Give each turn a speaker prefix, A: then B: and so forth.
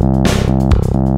A: Música